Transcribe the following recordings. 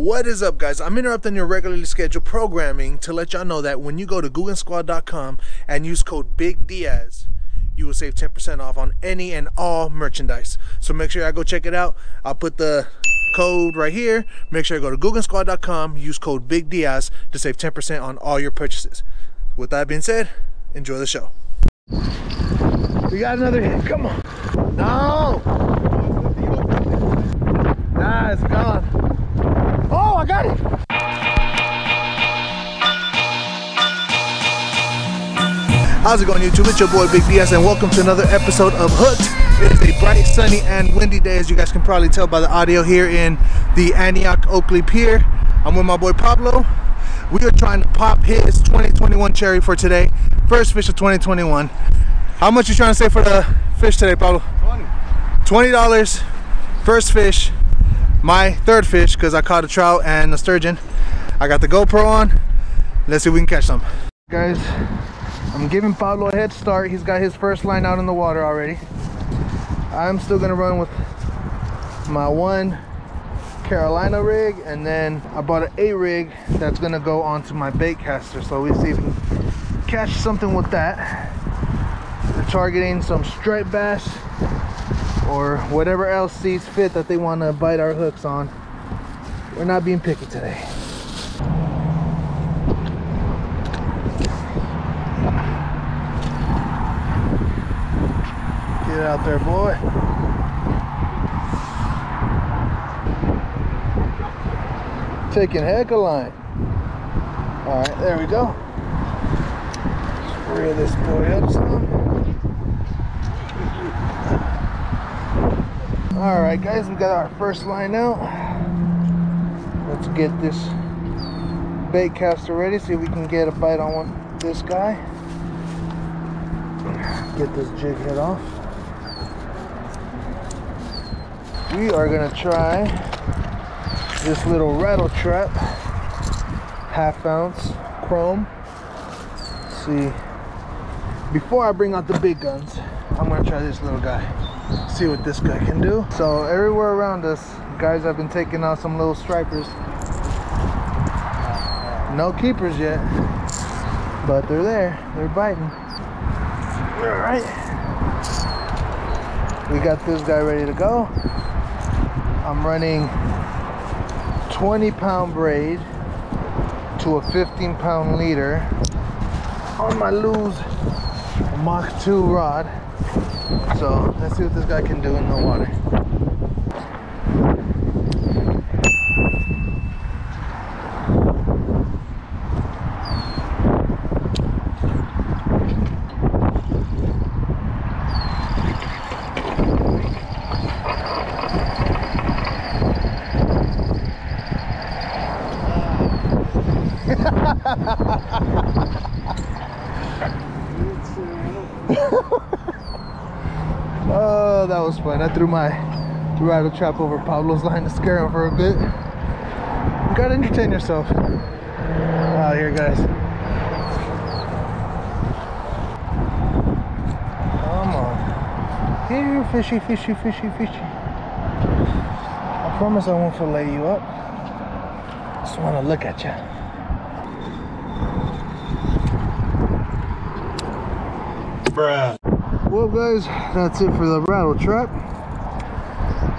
What is up, guys? I'm interrupting your regularly scheduled programming to let y'all know that when you go to GooganSquad.com and use code Big Diaz, you will save 10% off on any and all merchandise. So make sure I go check it out. I'll put the code right here. Make sure you go to GooganSquad.com, use code Big Diaz to save 10% on all your purchases. With that being said, enjoy the show. We got another hit. Come on. No. Nah, it's gone. Oh, I got it. How's it going, YouTube? It's your boy Big Diaz, and welcome to another episode of Hooked. It is a bright, sunny, and windy day, as you guys can probably tell by the audio here in the Antioch Oakley Pier. I'm with my boy Pablo. We are trying to pop his 2021 cherry for today. First fish of 2021. How much you trying to say for the fish today, Pablo? 20. $20. First fish. My third fish, because I caught a trout and a sturgeon. I got the GoPro on. Let's see if we can catch some. Guys, I'm giving Pablo a head start. He's got his first line out in the water already. I'm still gonna run with my one Carolina rig and then I bought an A rig that's gonna go onto my bait caster. So we see if we can catch something with that. We're targeting some striped bass or whatever else sees fit that they want to bite our hooks on. We're not being picky today. Get out there, boy. Taking heck of line. All right, there we go. Reel this boy up some. All right, guys, we got our first line out. Let's get this bait caster ready. See if we can get a bite on one. This guy. Get this jig head off. We are gonna try this little rattle trap, half ounce chrome. see, before I bring out the big guns, I'm gonna try this little guy. See what this guy can do. So everywhere around us, guys I've been taking out some little stripers. No keepers yet, but they're there. They're biting. All right. We got this guy ready to go. I'm running 20 pound braid to a 15 pound leader on my Lew's Mach 2 rod. So let's see what this guy can do in the water. Fun. I threw my rattle trap over Pablo's line to scare him for a bit. You gotta entertain yourself out here, guys. Come on. Here, you fishy, fishy, fishy, fishy. I promise I won't fillet you up. Just wanna look at you. Bruh. Well, guys, that's it for the rattle trap.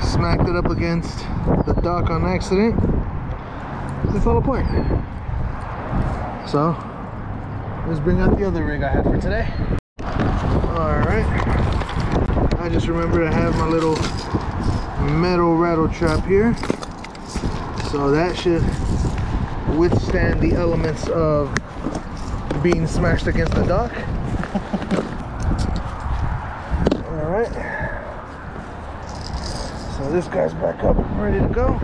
Smacked it up against the dock on accident. It fell apart. So, let's bring out the other rig I had for today. Alright. I just remembered I have my little metal rattle trap here. So that should withstand the elements of being smashed against the dock. Alright. So this guy's back up ready to go.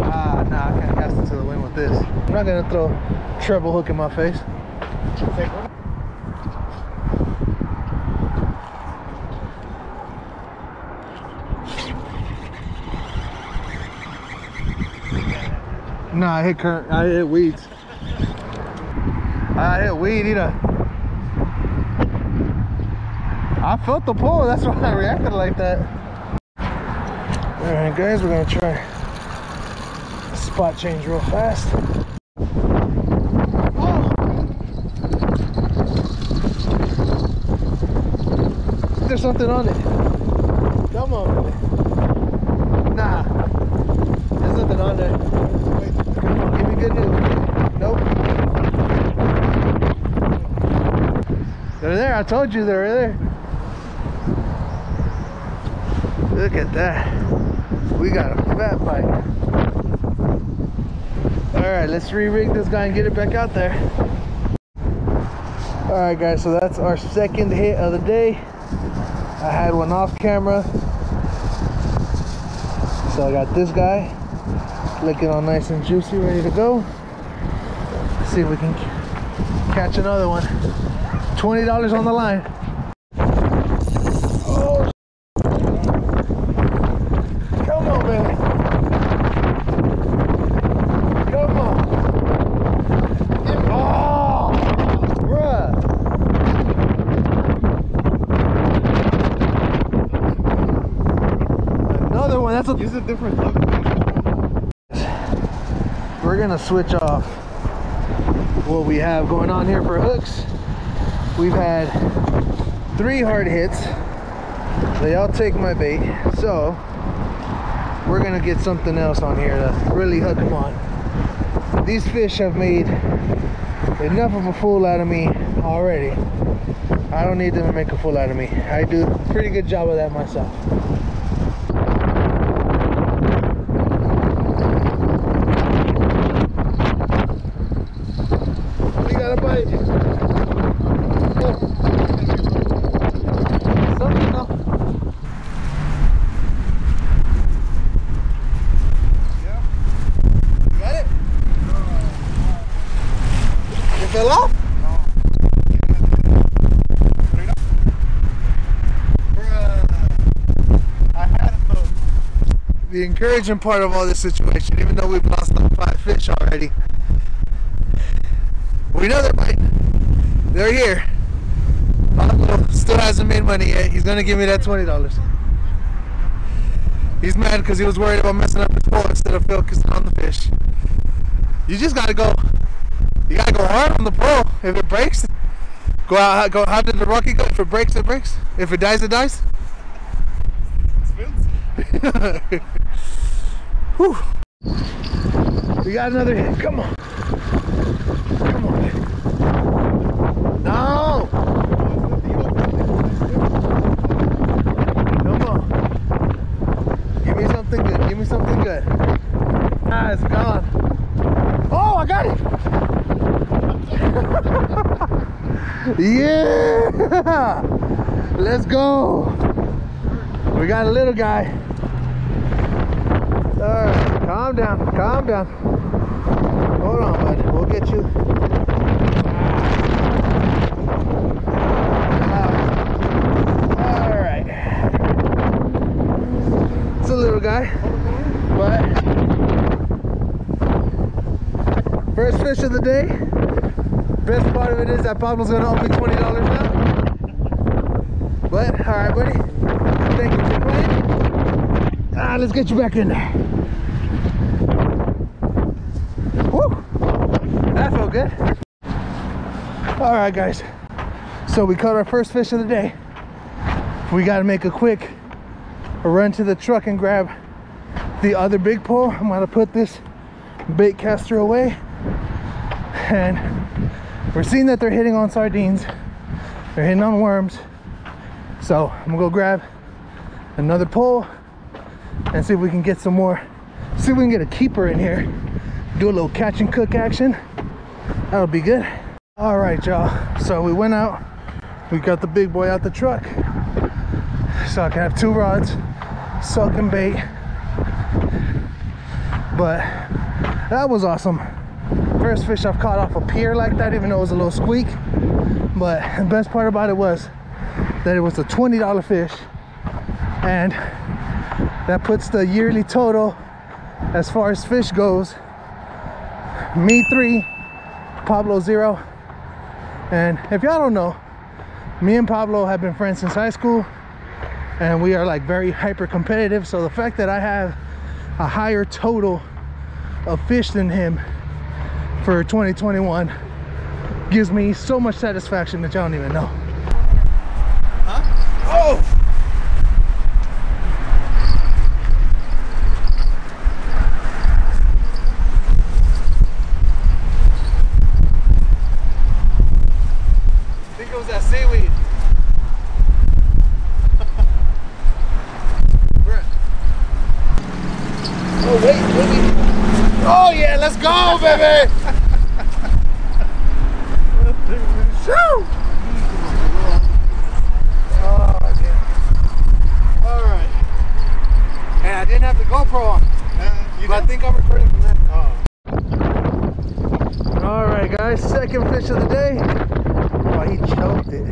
Ah, nah, I can't cast it to the wind with this. I'm not gonna throw treble hook in my face. Nah, I hit current. I hit weeds. I hit weed either. I felt the pull. That's why I reacted like that. All right, guys, we're gonna try spot change real fast. There's something on it. Come on. Nah. There's nothing on there. On, give me good news. They're there. I told you they're there. Look at that. We got a fat bite. All right, let's re-rig this guy and get it back out there. All right, guys. So that's our second hit of the day. I had one off camera. So I got this guy looking all nice and juicy, ready to go. Let's see if we can catch another one. $20 on the line. Oh, come on, man. Come on. Oh, bruh. Another one. That's a Use a different look. we're gonna switch off what we have going on here for hooks we've had three hard hits. They all take my bait. So we're gonna get something else on here to really hook them on. These fish have made enough of a fool out of me already. I don't need them to make a fool out of me. I do a pretty good job of that myself We got a bite. Oh. Something though. Yeah. You got it? It fell off? I had it though. The encouraging part of all this situation, even though we've lost like five fish already, we know they're biting. They're here. Pablo still hasn't made money yet. He's gonna give me that twenty dollars. He's mad because he was worried about messing up his pole instead of focusing on the fish. You just gotta go. You gotta go hard on the pole. If it breaks, go out. Go. How did the Rocky go? If it breaks, it breaks. If it dies, it dies. Whew. We got another hit. Come on. Come on. No. Come on. Give me something good. Give me something good. Ah, it's gone. Oh, I got it. yeah. Let's go. We got a little guy. Calm down, calm down. Hold on, buddy. We'll get you. Alright. It's a little guy, but first fish of the day. Best part of it is that Pablo's gonna owe me $20 now. But, alright, buddy. Thank you for playing. Ah, let's get you back in there. Woo! That felt good. All right, guys. So we caught our first fish of the day. We got to make a quick run to the truck and grab the other big pole. I'm gonna put this bait caster away, and we're seeing that they're hitting on sardines. They're hitting on worms. So I'm gonna go grab another pole and see if we can get some more see if we can get a keeper in here do a little catch and cook action that'll be good. All right y'all. So we went out. We got the big boy out the truck. So i can have two rods sucking bait. But that was awesome. First fish i've caught off a pier like that even though it was a little squeak. But the best part about it was that it was a $20 fish. And that puts the yearly total as far as fish goes. Me three pablo zero and if y'all don't know me and Pablo have been friends since high school and we are like very hyper competitive. So the fact that I have a higher total of fish than him for 2021 gives me so much satisfaction that y'all don't even know. Huh? Oh! I think it was that seaweed. Bruh. Oh wait, baby. Oh yeah, let's go, baby. Shoo! Oh damn. All right. And I didn't have the GoPro on, Uh, I think I'm recording from that. Oh. All right, guys. Second fish of the day. Oh, he choked it.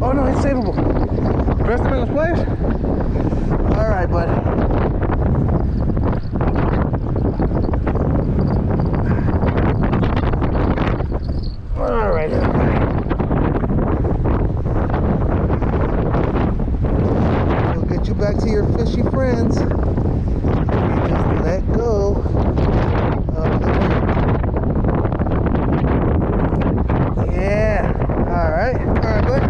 Oh no, it's savable. Rest him in the splash. All right, bud. All right. We'll get you back to your fishy friends. If you just let go of the net. Yeah. All right. All right, bud.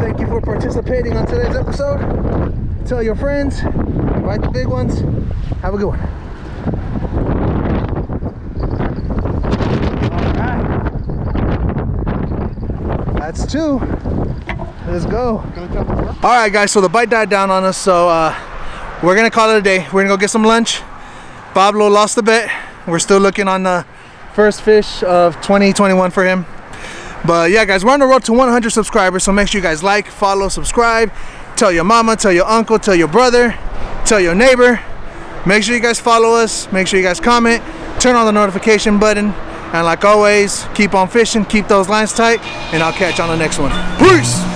Thank you for participating on today's episode. Tell your friends. Invite the big ones. Have a good one. That's two. Let's go. All right, guys. So the bite died down on us. So uh, we're gonna call it a day. We're gonna go get some lunch. Pablo lost a bet. We're still looking on the first fish of 2021 for him. But yeah, guys, we're on the road to 100 subscribers. So make sure you guys like, follow, subscribe. Tell your mama, tell your uncle, tell your brother, tell your neighbor. Make sure you guys follow us. Make sure you guys comment. Turn on the notification button. And like always, keep on fishing, keep those lines tight, and I'll catch you on the next one. Peace!